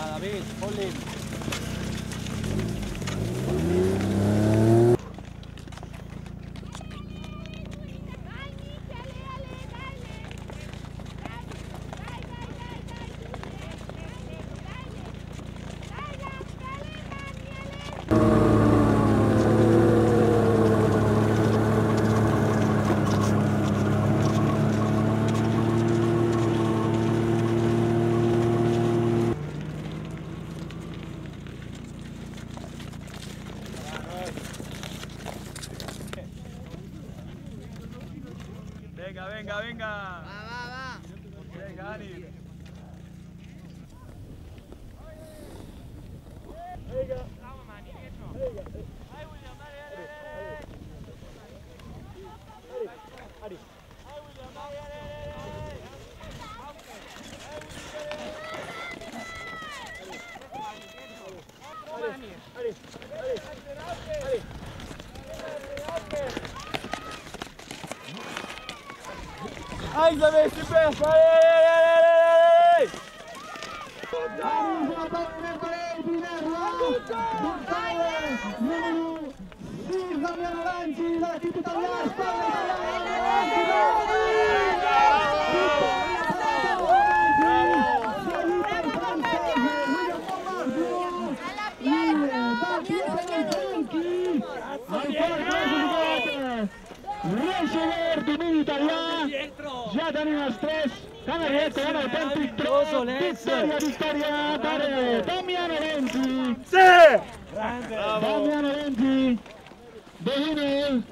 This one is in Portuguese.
A David, Colin. Venga, venga, venga. Va, va, va. Venga, Ani. Ai, Isabel, se peça! Ai, verdi, mini italià, già Danilo Stress, Canaglietta, ecco, Canaglietta, Penti 3, vittoria, vittoria per Damiano Renzi! Sì! Damiano Renzi, Bellinelli,